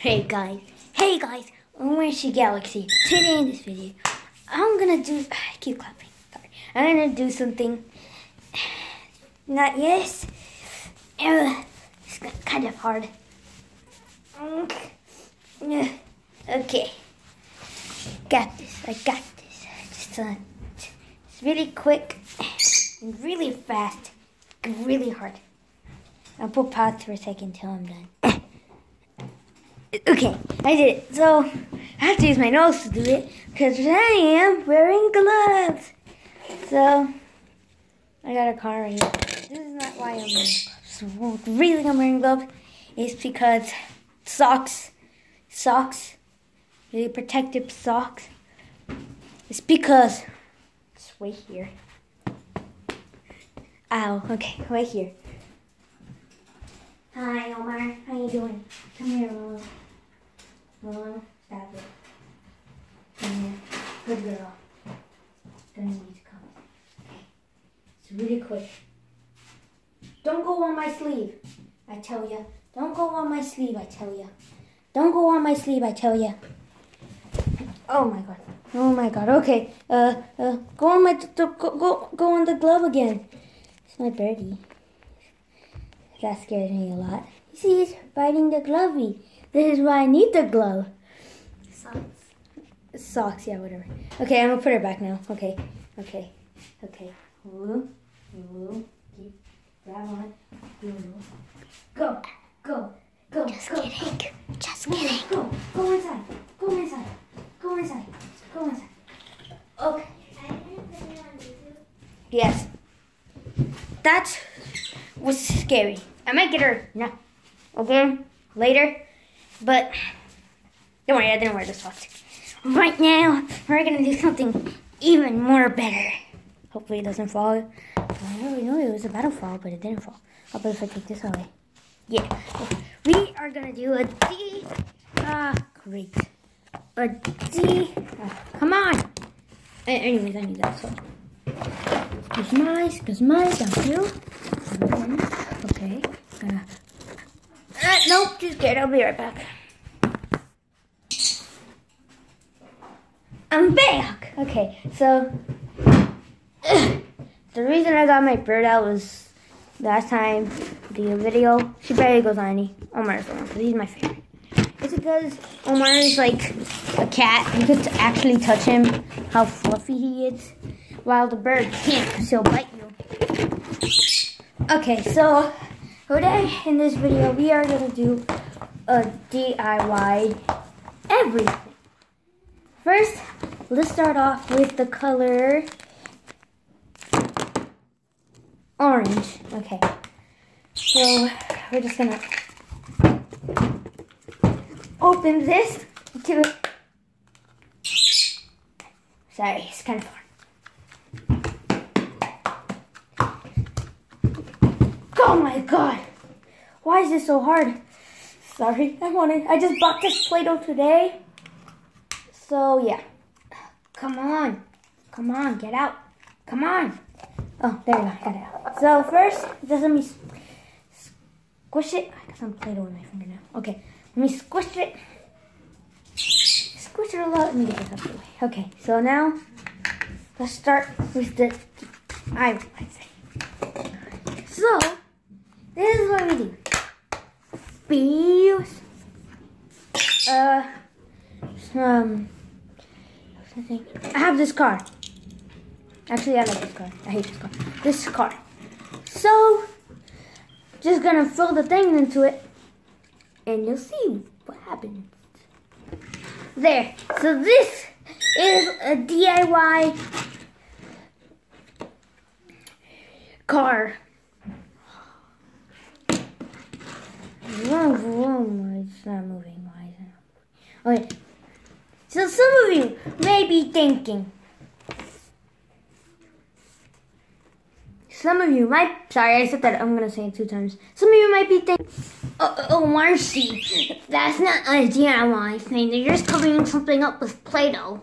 Hey guys, hey guys, I'm Omarshi Galaxy. Today in this video, I'm gonna do. I keep clapping. Sorry. I'm gonna do something. Not yes. Uh, it's kind of hard. Okay. Got this. I got this. Just uh, it's really quick really fast really hard. I'll put pause for a second till I'm done. Okay, I did it. So I have to use my nose to do it because I am wearing gloves. So I got a car right here. This is not why I'm wearing gloves. So really, I'm wearing gloves. It's because socks, socks, really protective socks. It's because it's right here. Ow. Okay, right here. Hi, Omar. How you doing? Come here, Lulu. Lulu, stop it. Come here. Good girl. Gonna need to come. It's really quick. Don't go on my sleeve. I tell ya. Don't go on my sleeve. I tell ya. Don't go on my sleeve. I tell ya. Oh my god. Oh my god. Okay. Uh. Uh. Go on my. Go. Go. Go on the glove again. It's my birdie. That scares me a lot. You see, he's biting the glovey. This is why I need the glove. Socks. Socks, yeah, whatever. Okay, I'm gonna put her back now. Okay, okay, okay. Woo, woo, keep, grab on. Woo. Go, go, go, Just go, kidding. Just go, kidding. go, go inside, go inside, go inside, go inside. Okay. Yes. That was scary. I might get her no. Okay? later, but don't worry, I didn't wear the socks. Right now, we're gonna do something even more better. Hopefully, it doesn't fall. I already know it was about to fall, but it didn't fall. About if I take this away? Yeah, we are gonna do a D. Ah, great. A D. come on. Anyways, I need that. So. There's mice, there's mice down you. Okay, gonna. Uh, nope, too scared. I'll be right back. I'm back. Okay, so the reason I got my bird out was last time the video. She barely goes on any. Omar's the one because he's my favorite. It's because Omar is like a cat. You could actually touch him. How fluffy he is while the bird can't because he'll bite you. Okay, so today in this video we are going to do a DIY everything. First, let's start off with the color orange. Okay, so we're just to open this to... Sorry, it's kind of hard. Oh my god! Why is this so hard? Sorry, I wanted. I just bought this Play-Doh today. So yeah. Come on. Come on, get out. Come on. Oh, there you go. Got it out. So first, just let me squish it. I got some Play-Doh in my finger now. Okay, let me squish it. Squish it a lot. Let me get this out of the way. Okay, so now let's start with the I say. So this is what we do. Use uh some something. I have this car. Actually, I like this car. I hate this car. This car. So just gonna fill the thing into it, and you'll see what happens. There. So this is a DIY car. Vroom, vroom. It's not moving. Why is it not moving? Okay. So some of you may be thinking. Some of you might. Sorry, I said that. I'm gonna say it two times. Some of you might be thinking. Oh, oh, oh Marcy, that's not a DIY thing. You're just covering something up with Play-Doh.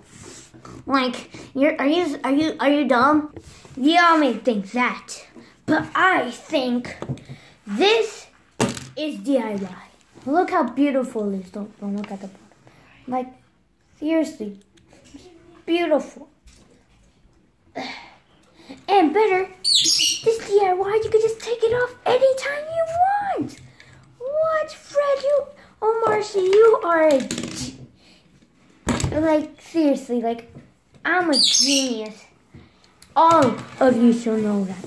Like, you're are you are you are you dumb? Y'all may think that, but I think this is DIY. Look how beautiful it is. Don't, don't look at the bottom. Like, seriously. Beautiful. And better, this DIY, you can just take it off anytime you want. What, Fred? You, oh, Marcy, you are a, like, seriously, like, I'm a genius. All of you should know that.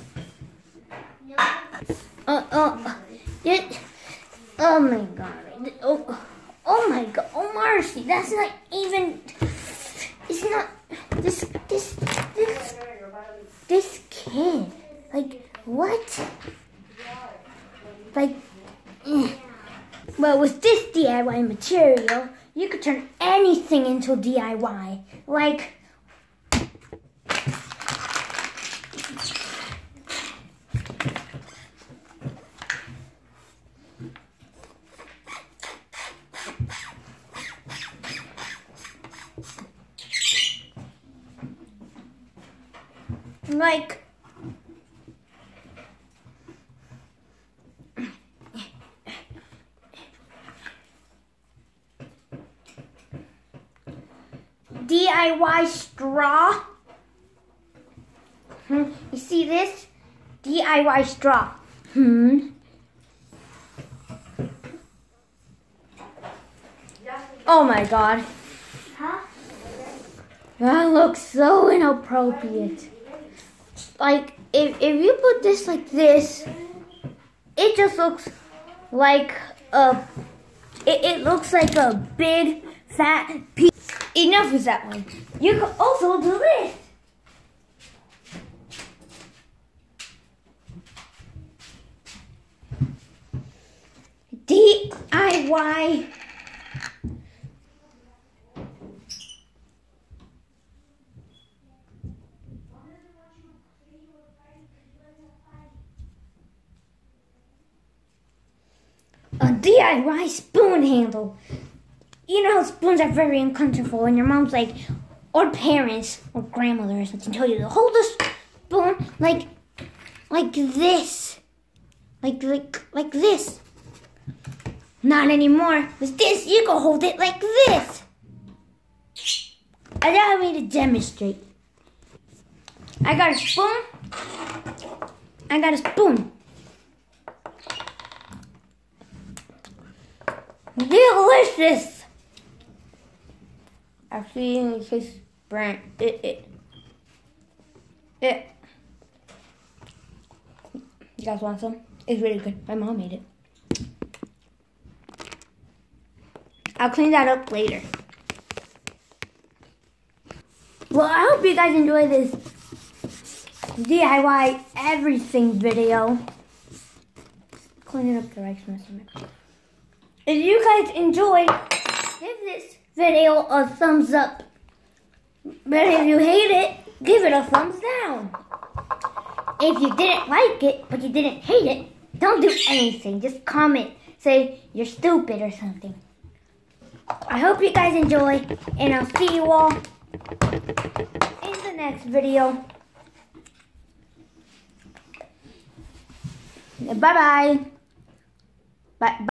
Uh, uh, it, oh my god. Oh, oh my god. Oh, Marcy, that's not even, it's not, this, this, this, this kid. Like, what? Like, eh. Well, with this DIY material, you could turn anything into DIY. Like, like, DIY straw. Hmm, You see this? DIY straw. Hmm. Oh my god. Huh? That looks so inappropriate. Like, if, if you put this like this, it just looks like a, it, it looks like a big fat piece. Enough with that one. You can also do this. DIY a DIY spoon handle. You know how spoons are very uncomfortable and your mom's like, or parents or grandmother or something tell you to hold the spoon like, like this, like like like this. Not anymore. With this, you can hold it like this. Allow me to demonstrate. I got a spoon. I got a spoon. Delicious. Actually, it tastes burnt. It it it. You guys want some? It's really good. My mom made it. I'll clean that up later. Well, I hope you guys enjoy this DIY everything video. Cleaning up the rice mess. If you guys enjoyed, give this video a thumbs up. But if you hate it, give it a thumbs down. If you didn't like it, but you didn't hate it, don't do anything. Just comment. Say you're stupid or something. I hope you guys enjoy, and I'll see you all in the next video. Bye-bye. Bye.